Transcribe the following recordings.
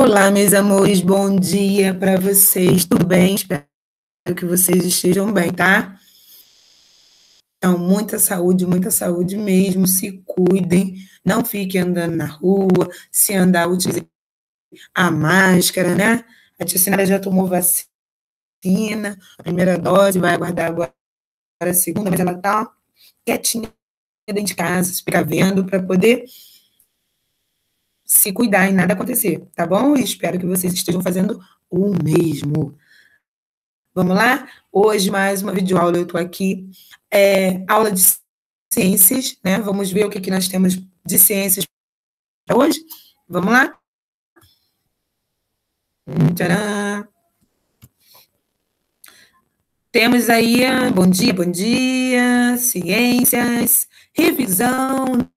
Olá, meus amores, bom dia para vocês. Tudo bem? Espero que vocês estejam bem, tá? Então, muita saúde, muita saúde mesmo. Se cuidem, não fiquem andando na rua. Se andar, utilize a máscara, né? A Ticinara já tomou vacina, a primeira dose, vai aguardar agora a segunda, mas ela tá quietinha dentro de casa, se precavendo para poder se cuidar e nada acontecer, tá bom? E espero que vocês estejam fazendo o mesmo. Vamos lá? Hoje, mais uma videoaula, eu estou aqui. É, aula de ciências, né? Vamos ver o que, que nós temos de ciências para hoje. Vamos lá? Tcharam! Temos aí, bom dia, bom dia, ciências, revisão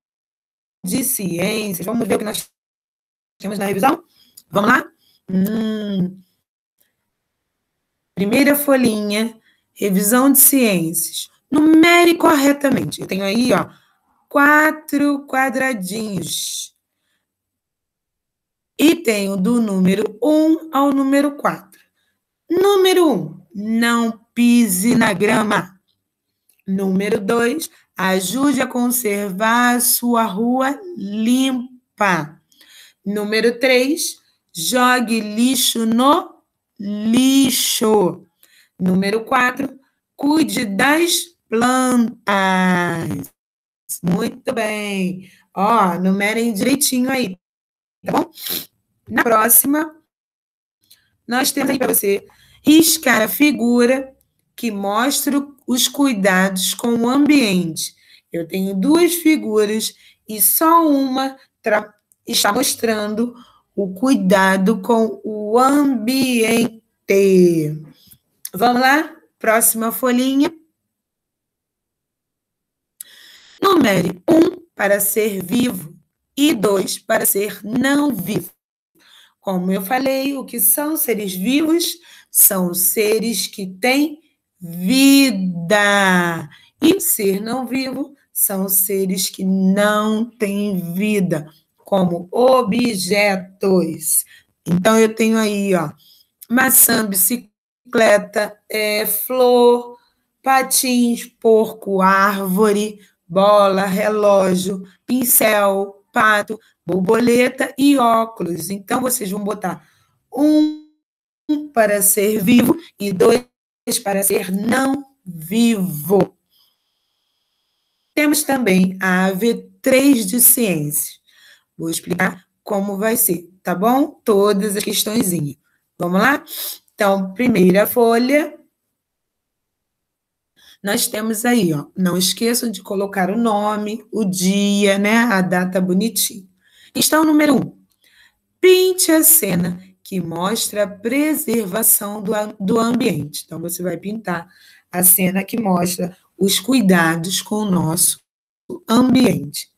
de ciências. Vamos ver o que nós temos na revisão? Vamos lá? Hum. Primeira folhinha, revisão de ciências. Numere corretamente. Eu tenho aí, ó, quatro quadradinhos. E tenho do número 1 ao número 4. Número 1, não pise na grama. Número 2, ajude a conservar a sua rua limpa. Número 3, jogue lixo no lixo. Número 4, cuide das plantas. Muito bem. Ó, numerem direitinho aí, tá bom? Na próxima, nós temos aí para você riscar a figura que mostra os cuidados com o ambiente. Eu tenho duas figuras e só uma está mostrando o cuidado com o ambiente. Vamos lá? Próxima folhinha. Numere um para ser vivo e dois para ser não vivo. Como eu falei, o que são seres vivos? São seres que têm vida. E ser não vivo são seres que não têm vida como objetos. Então, eu tenho aí, ó, maçã, bicicleta, é, flor, patins, porco, árvore, bola, relógio, pincel, pato, borboleta e óculos. Então, vocês vão botar um para ser vivo e dois para ser não vivo. Temos também a AV3 de ciências. Vou explicar como vai ser, tá bom? Todas as questõezinhas. Vamos lá? Então, primeira folha. Nós temos aí, ó. Não esqueçam de colocar o nome, o dia, né? A data bonitinho. Questão número um. Pinte a cena que mostra a preservação do, do ambiente. Então, você vai pintar a cena que mostra os cuidados com o nosso ambiente.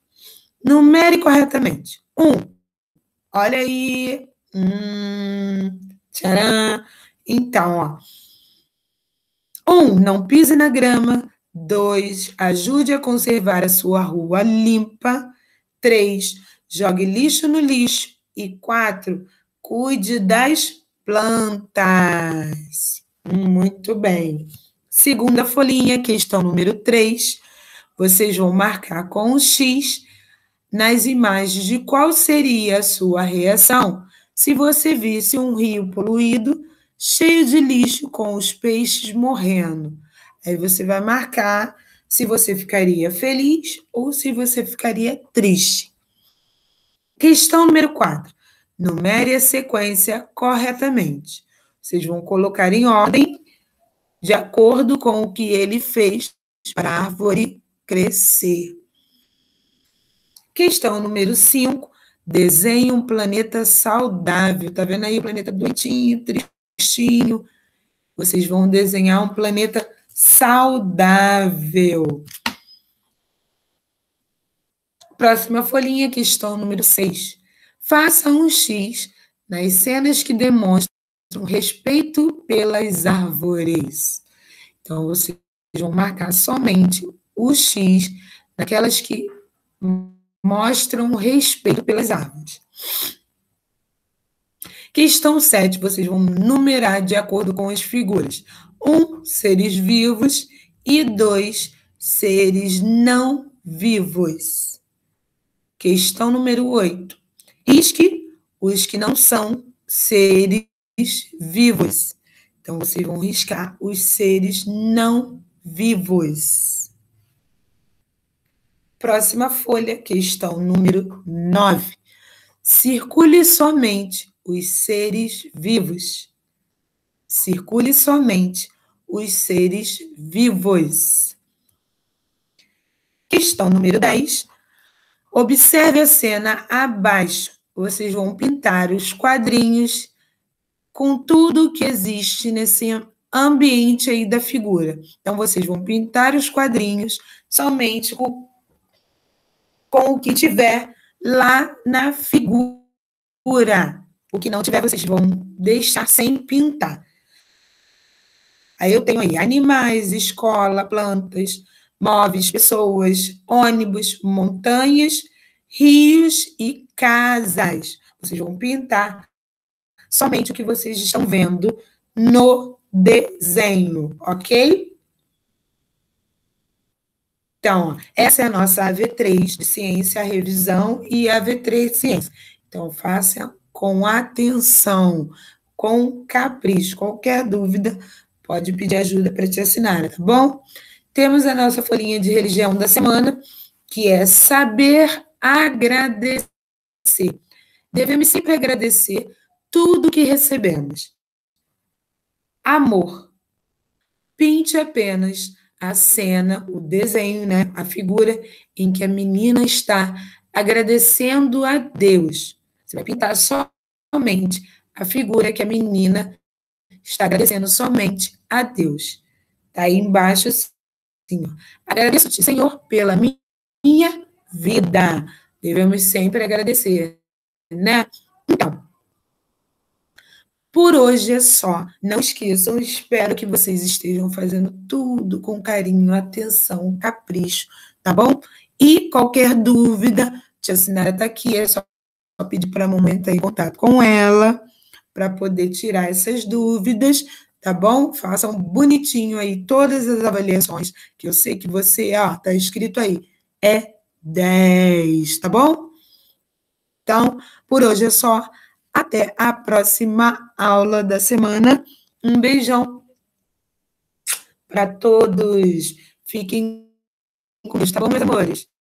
Numere corretamente. Um. Olha aí. Hum. Então, ó. Um, não pise na grama. Dois, ajude a conservar a sua rua limpa. Três, jogue lixo no lixo. E quatro, cuide das plantas. Muito bem. Segunda folhinha, questão número 3. Vocês vão marcar com o X nas imagens de qual seria a sua reação se você visse um rio poluído, cheio de lixo, com os peixes morrendo. Aí você vai marcar se você ficaria feliz ou se você ficaria triste. Questão número 4. Numere a sequência corretamente. Vocês vão colocar em ordem de acordo com o que ele fez para a árvore crescer. Questão número 5. Desenhe um planeta saudável. Tá vendo aí o planeta doentinho, tristinho? Vocês vão desenhar um planeta saudável. Próxima folhinha, questão número 6. Faça um X nas cenas que demonstram respeito pelas árvores. Então, vocês vão marcar somente o X naquelas que mostram respeito pelas árvores. Questão 7, vocês vão numerar de acordo com as figuras. Um, seres vivos e dois, seres não vivos. Questão número 8. Risque os que não são seres vivos. Então, vocês vão riscar os seres não vivos. Próxima folha, questão número 9. Circule somente os seres vivos. Circule somente os seres vivos. Questão número 10. Observe a cena abaixo. Vocês vão pintar os quadrinhos com tudo que existe nesse ambiente aí da figura. Então, vocês vão pintar os quadrinhos somente com, com o que tiver lá na figura. O que não tiver, vocês vão deixar sem pintar. Aí eu tenho aí animais, escola, plantas, móveis, pessoas, ônibus, montanhas, rios e casas. Vocês vão pintar somente o que vocês estão vendo no desenho, ok? Então, essa é a nossa AV3 de ciência, revisão e AV3 de ciência. Então, faça com atenção, com capricho. Qualquer dúvida, pode pedir ajuda para te assinar, tá bom? Temos a nossa folhinha de religião da semana, que é saber agradecer. Devemos sempre agradecer tudo que recebemos. Amor. Pinte apenas a cena, o desenho, né, a figura em que a menina está agradecendo a Deus. Você vai pintar somente a figura que a menina está agradecendo somente a Deus. Está aí embaixo assim, agradeço-te, Senhor, pela minha vida. Devemos sempre agradecer, né? Então, por hoje é só. Não esqueçam, espero que vocês estejam fazendo tudo com carinho, atenção, capricho, tá bom? E qualquer dúvida, tia Sinara está aqui, é só pedir para a mamãe estar em contato com ela, para poder tirar essas dúvidas, tá bom? Façam bonitinho aí todas as avaliações, que eu sei que você, ó, tá escrito aí, é 10, tá bom? Então, por hoje é só. Até a próxima aula da semana. Um beijão para todos. Fiquem com Deus, tá bom, meus amores?